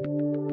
うん